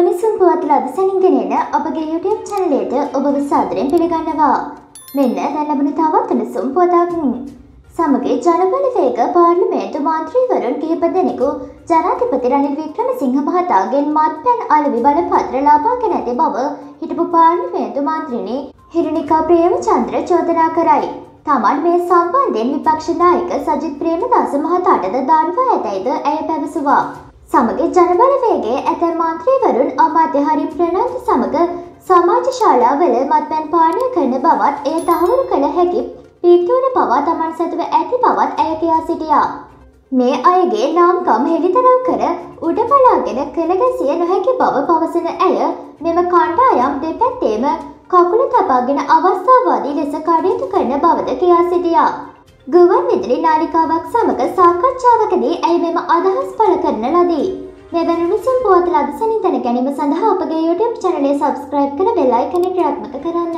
උණුසුම් පුවත් ලද සැනින්ගෙනෙන අපගේ YouTube චැනලයට ඔබව සාදරයෙන් පිළිගන්නවා. මෙන්න දැන් ලැබුණු තවත් උණුසුම් පුවතක්. සමගි ජනබලවේග පාර්ලිමේන්තු මන්ත්‍රීවරුන් කිහිප දෙනෙකු ජනාධිපති රනිල් වික්‍රමසිංහ මහතාගෙන් මත්පැන් අලෙවි බලපත්‍ර ලබාගෙන ඇති බව හිටපු පාර්ලිමේන්තු මන්ත්‍රීනි හිරුනිකා ප්‍රේමචන්ද්‍ර චෝදනා කරයි. තමන් මේ සම්බන්ධයෙන් විපක්ෂ නායක සජිත් ප්‍රේමදාස මහතාටද දන්වා ඇතැයිද ඇය පැවසුවා. සමග ජනබලවේගේ ඇතැම් මන්ත්‍රීවරුන් අමාත්‍ය හරි ප්‍රනාන්දු සමග සමාජ ශාලාවල මත්පැන් පානය කරන බවත් එය තහවුරු කළ හැකි පින්තූර පවා තමන් සතුව ඇති බවත් ඇය කියා සිටියා. මේ අයගේ නාම්කම් හෙළිතරව් කර උඩ බලාගෙන කළගැසිය නොහැකි බව පවසන ඇය මෙම කණ්ඩායම් දෙපැත්තේම කකුල තබාගෙන අවස්ථාවාදී ලෙස කටයුතු කරන බවද කියා සිටියා. ගුවන් විදුලි නාලිකාවක් සමග සාකච්ඡාවකදී ඇයි මෙම අදහස් පළ කරන ලදී. මෙවැනි උණුසුම් පුවත් ලද සනින් දැන ගැනීම සඳහා අපගේ YouTube චැනලය සබස්ක්‍රයිබ් කර බෙල් අයිකනේ ක්‍රියාත්මක කරන්න.